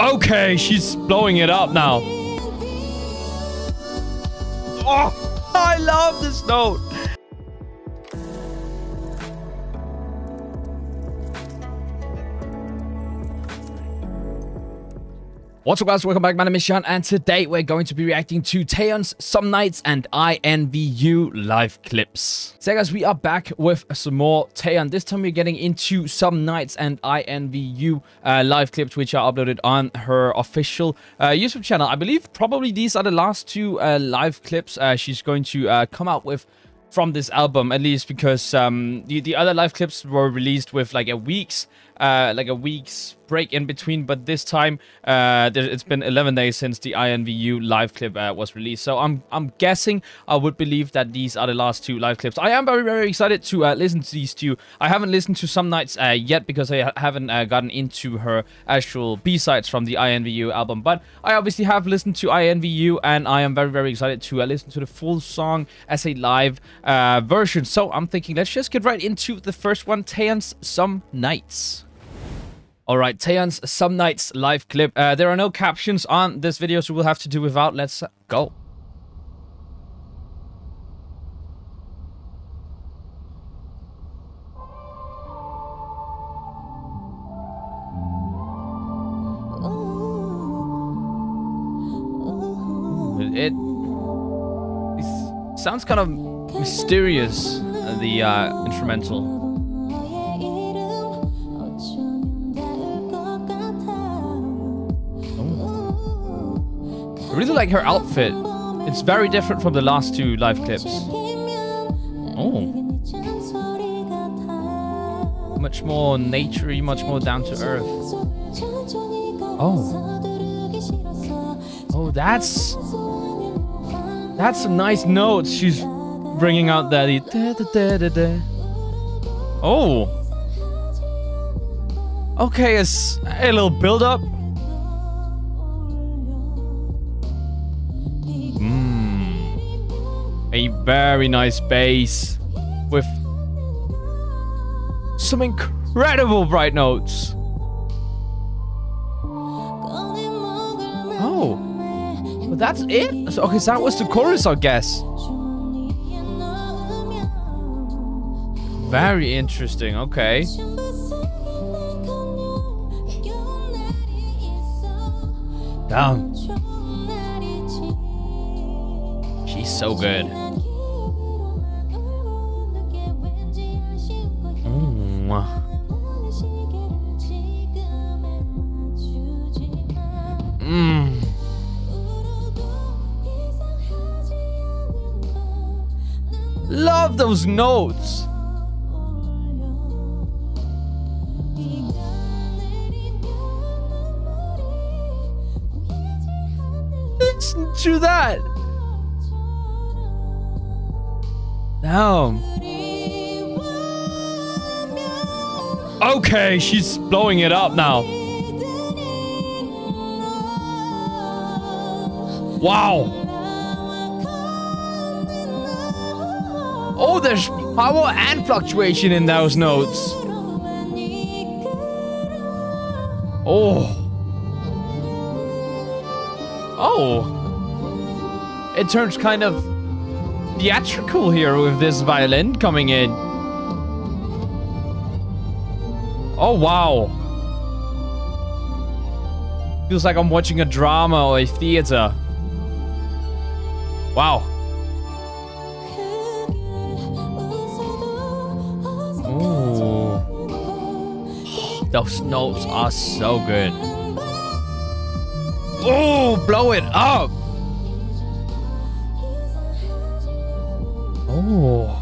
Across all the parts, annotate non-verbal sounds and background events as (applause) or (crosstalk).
Okay, she's blowing it up now. Oh, I love this note. What's up guys, welcome back, my name is Shun, and today we're going to be reacting to Taeyeon's Some Nights and INVU live clips. So guys, we are back with some more Taeyeon. This time we're getting into Some Nights and INVU uh, live clips, which are uploaded on her official uh, YouTube channel. I believe probably these are the last two uh, live clips uh, she's going to uh, come out with from this album, at least because um, the, the other live clips were released with like a week's uh, like a week's break in between, but this time uh, there, it's been 11 days since the INVU live clip uh, was released. So I'm I'm guessing I would believe that these are the last two live clips. I am very very excited to uh, listen to these two. I haven't listened to some nights uh, yet because I haven't uh, gotten into her actual B-sides from the INVU album, but I obviously have listened to INVU and I am very very excited to uh, listen to the full song as a live version. So I'm thinking let's just get right into the first one, Taeyeon's Some Nights. Alright, Taeyeon's Some Nights live clip. Uh, there are no captions on this video, so we'll have to do without. Let's go. It, it sounds kind of mysterious, the uh, instrumental. Really like her outfit. It's very different from the last two live clips. Oh. Much more naturey, much more down to earth. Oh. Oh, that's... That's some nice notes she's bringing out there. Oh. Okay, it's a little build very nice bass with some incredible bright notes. Oh, well, that's it? So, okay, so that was the chorus, I guess. Very interesting, okay. Down. She's so good. Those notes. Listen to that. Damn. Okay, she's blowing it up now. Wow. Oh, there's power and fluctuation in those notes. Oh. Oh. It turns kind of theatrical here with this violin coming in. Oh, wow. Feels like I'm watching a drama or a theater. Wow. Those notes are so good. Oh, blow it up. Oh.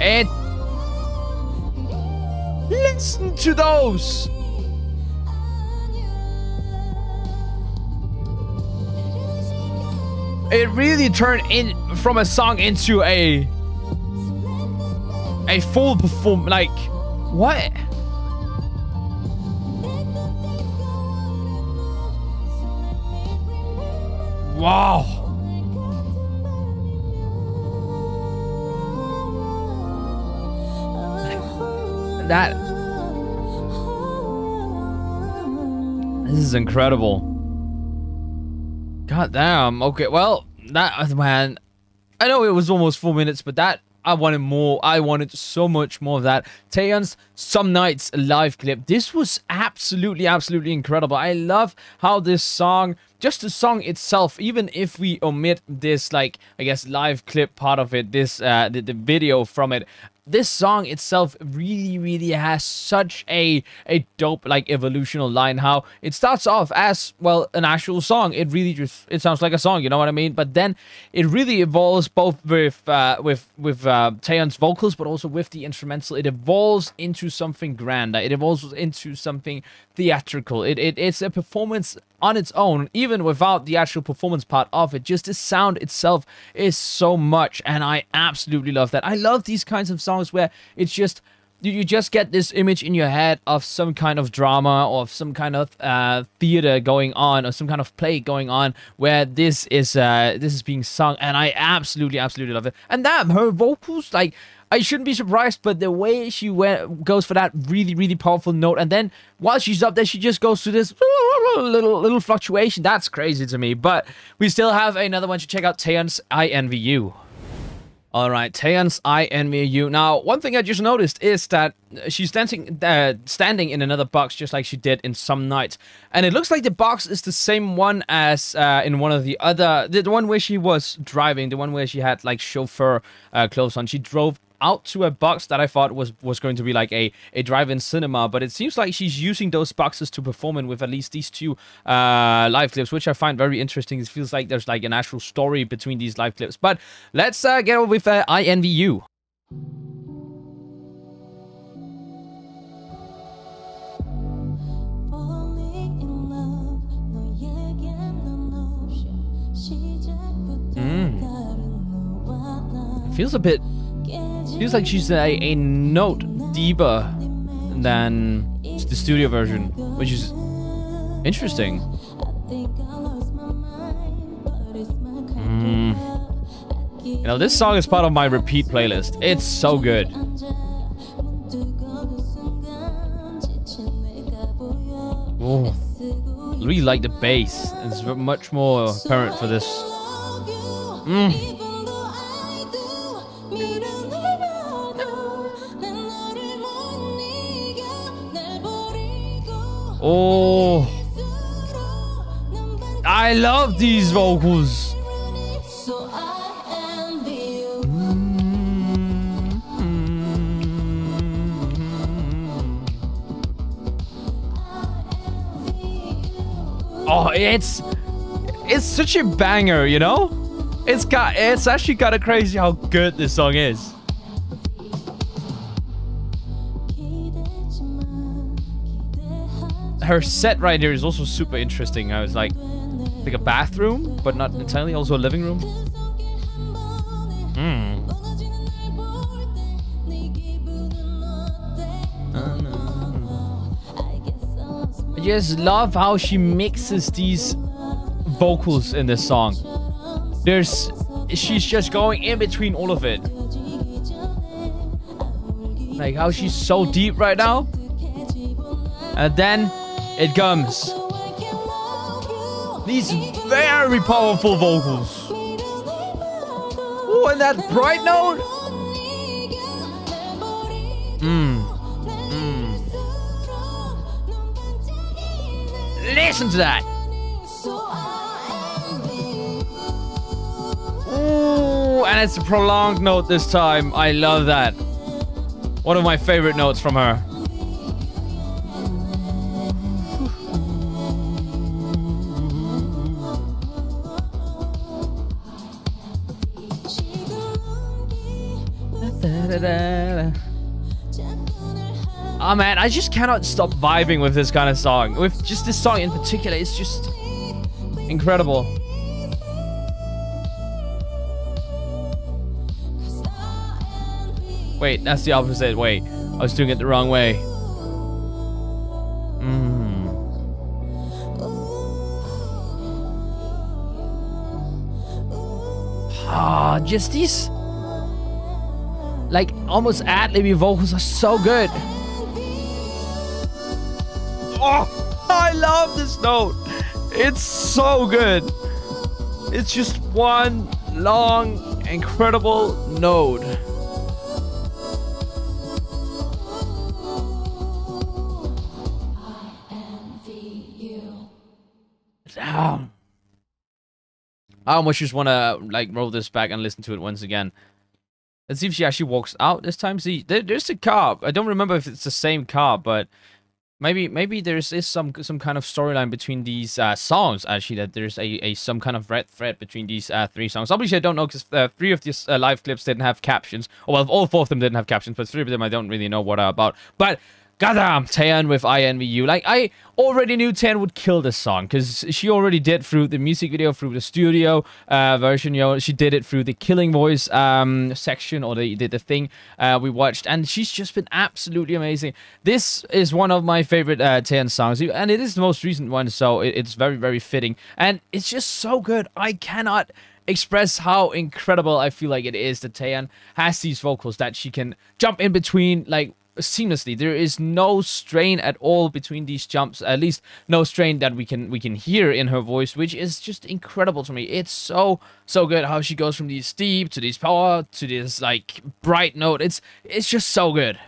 It Listen to those! It really turned in from a song into a a full perform like what? Wow. that This is incredible. God damn. Okay, well, that uh, man. I know it was almost four minutes, but that I wanted more. I wanted so much more of that. Taeyeon's Some Nights live clip. This was absolutely, absolutely incredible. I love how this song, just the song itself, even if we omit this, like, I guess, live clip part of it, this, uh, the, the video from it, this song itself really, really has such a a dope like evolutional line. How it starts off as well an actual song. It really just it sounds like a song. You know what I mean? But then it really evolves both with uh, with with uh, Taeyeon's vocals, but also with the instrumental. It evolves into something grander. It evolves into something theatrical. It, it it's a performance on its own, even without the actual performance part of it. Just the sound itself is so much, and I absolutely love that. I love these kinds of songs where it's just you just get this image in your head of some kind of drama or some kind of uh, theater going on or some kind of play going on where this is uh, this is being sung and I absolutely absolutely love it and that her vocals like I shouldn't be surprised, but the way she went goes for that really, really powerful note, and then while she's up there, she just goes through this (laughs) little little fluctuation. That's crazy to me. But we still have another one to check out. Taeyeon's INVU. All right, Taeyeon's INVU. Now, one thing I just noticed is that she's dancing, uh, standing in another box just like she did in Some Nights. And it looks like the box is the same one as uh, in one of the other, the, one where she was driving, the one where she had like chauffeur uh, clothes on. She drove out to a box that I thought was was going to be like a a drive-in cinema, but it seems like she's using those boxes to perform in with at least these two uh, live clips, which I find very interesting. It feels like there's like an actual story between these live clips. But let's uh, get on with uh, INVU. Feels a bit Feels like she's a, a note deeper than the studio version, which is interesting. Mm. You know, this song is part of my repeat playlist. It's so good. Oh, really like the bass. It's much more apparent for this. Mm. Oh. I love these vocals. Oh, it's it's such a banger, you know? It's got it's actually kind of crazy how good this song is. Her set right here is also super interesting. I was like, like a bathroom, but not entirely. Also a living room. Hmm. I just love how she mixes these vocals in this song. There's, she's just going in between all of it. Like how she's so deep right now. And then it comes. These very powerful vocals. Oh, and that bright note. Mmm. Mmm. Listen to that. Ooh, and it's a prolonged note this time. I love that. One of my favorite notes from her. Oh man, I just cannot stop vibing with this kind of song. With just this song in particular, it's just incredible. Wait, that's the opposite. Wait, I was doing it the wrong way. Mm. Ah, just these like almost ad libby vocals are so good. Oh, I love this note. It's so good. It's just one long, incredible. Damn. I almost just want to like roll this back and listen to it once again. Let's see if she actually walks out this time. See, there, there's a car. I don't remember if it's the same car, but maybe maybe there's is some some kind of storyline between these uh, songs. Actually, that there's a, a some kind of red thread between these uh, three songs. Obviously, I don't know because uh, three of these uh, live clips didn't have captions. Well, all four of them didn't have captions, but three of them I don't really know what are about. But Goddamn, Taeyeon with INVU. Like, I already knew Taeyeon would kill this song because she already did through the music video, through the studio uh, version. You know, she did it through the Killing Voice um, section or the, the, the thing uh, we watched, and she's just been absolutely amazing. This is one of my favorite uh, Taeyeon songs, and it is the most recent one, so it, it's very, very fitting. And it's just so good. I cannot express how incredible I feel like it is that Taeyeon has these vocals that she can jump in between, like, seamlessly. There is no strain at all between these jumps. At least no strain that we can we can hear in her voice, which is just incredible to me. It's so so good how she goes from these deep to these power to this like bright note. It's it's just so good.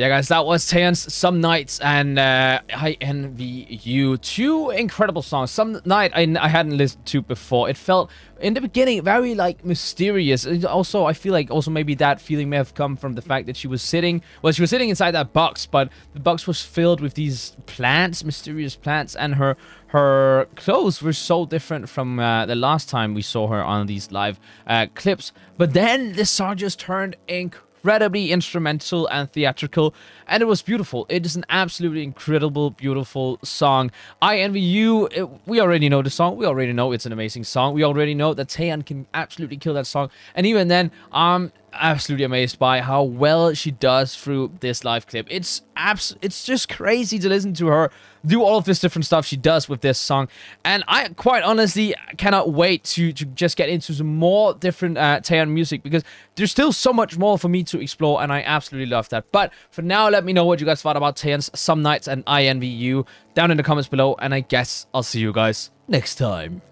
Yeah, guys, that was Taeyeon's Some Nights and uh, INVU. Two incredible songs. Some Night I, I hadn't listened to before. It felt, in the beginning, very, like, mysterious. Also, I feel like also maybe that feeling may have come from the fact that she was sitting, well, she was sitting inside that box, but the box was filled with these plants, mysterious plants, and her her clothes were so different from uh, the last time we saw her on these live uh, clips. But then song just turned incredible incredibly instrumental and theatrical, and it was beautiful. It is an absolutely incredible, beautiful song. INVU, it, we already know the song. We already know it's an amazing song. We already know that Taeyeon can absolutely kill that song. And even then, I'm absolutely amazed by how well she does through this live clip. It's abs it's just crazy to listen to her do all of this different stuff she does with this song. And I quite honestly cannot wait to, to just get into some more different uh, Taeyeon music because there's still so much more for me to explore and I absolutely love that. But for now, let me know what you guys thought about Taeyeon's Some Nights and INVU down in the comments below and I guess I'll see you guys next time.